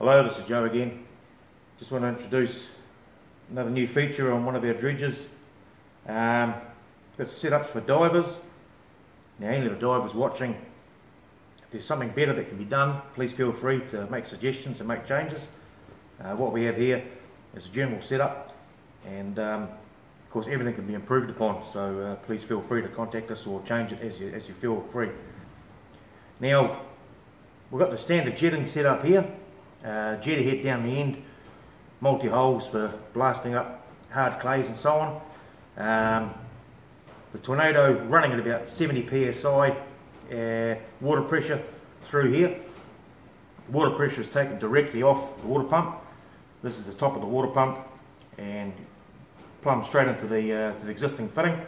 Hello, this is Joe again. Just want to introduce another new feature on one of our dredges. Um, got setups for divers. Now any of the divers watching, if there's something better that can be done, please feel free to make suggestions and make changes. Uh, what we have here is a general setup and um, of course everything can be improved upon so uh, please feel free to contact us or change it as you, as you feel free. Now we've got the standard jetting set up here uh, head down the end, multi-holes for blasting up hard clays and so on. Um, the tornado running at about 70 psi, uh, water pressure through here. Water pressure is taken directly off the water pump. This is the top of the water pump and plumb straight into the, uh, the existing fitting.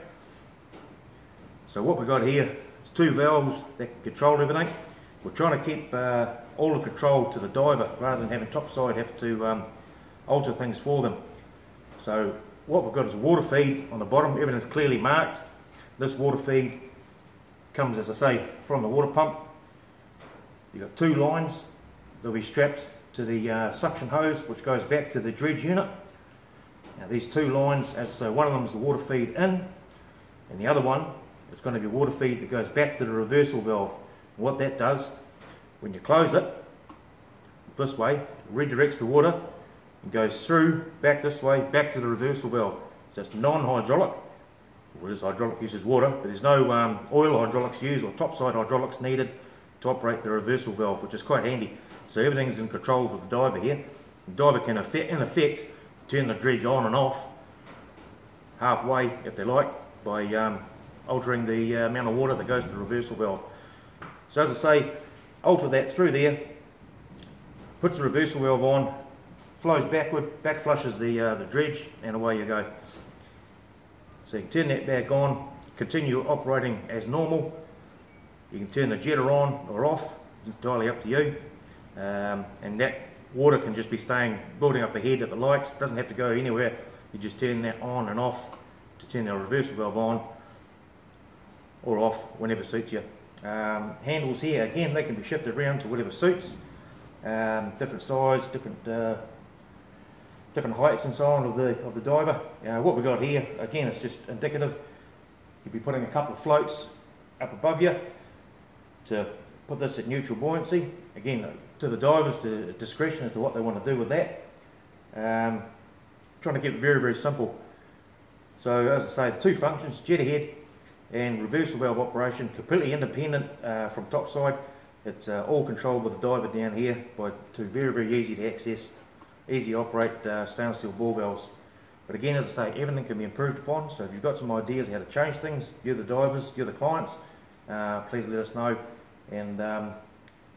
So what we've got here is two valves that control everything. We're trying to keep uh, all the control to the diver rather than having topside have to um, alter things for them. So what we've got is a water feed on the bottom, everything's clearly marked. This water feed comes, as I say, from the water pump. You've got two lines, they'll be strapped to the uh, suction hose which goes back to the dredge unit. Now these two lines, as say, one of them is the water feed in and the other one is going to be water feed that goes back to the reversal valve what that does, when you close it, this way, redirects the water and goes through, back this way, back to the reversal valve. So it's non-hydraulic. Well, this hydraulic uses water, but there's no um, oil hydraulics used or topside hydraulics needed to operate the reversal valve, which is quite handy. So everything's in control for the diver here. The diver can, effect, in effect, turn the dredge on and off halfway, if they like, by um, altering the uh, amount of water that goes to the reversal valve. So as I say, alter that through there, puts the reversal valve on, flows backward, back flushes the, uh, the dredge, and away you go. So you can turn that back on, continue operating as normal. You can turn the jetter on or off, entirely up to you. Um, and that water can just be staying, building up ahead if it likes, doesn't have to go anywhere. You just turn that on and off to turn the reversal valve on or off whenever suits you. Um, handles here, again, they can be shifted around to whatever suits. Um, different size, different uh, different heights and so on of the of the diver. Uh, what we've got here, again, it's just indicative. You'll be putting a couple of floats up above you to put this at neutral buoyancy. Again, to the divers, to discretion as to what they want to do with that. Um, trying to keep it very, very simple. So as I say, the two functions, jetter head and reversal valve operation, completely independent uh, from topside. It's uh, all controlled with a diver down here by two very, very easy to access, easy to operate uh, stainless steel ball valves. But again, as I say, everything can be improved upon. So if you've got some ideas how to change things, you're the divers, you're the clients, uh, please let us know and um,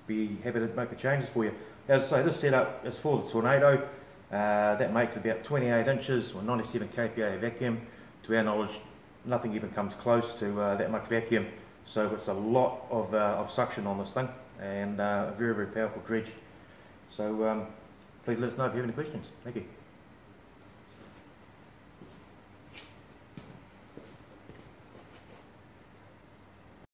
be happy to make the changes for you. As I say, this setup is for the Tornado. Uh, that makes about 28 inches or 97 kPa vacuum. To our knowledge, nothing even comes close to uh, that much vacuum. So it's a lot of, uh, of suction on this thing and uh, a very, very powerful dredge. So um, please let us know if you have any questions. Thank you.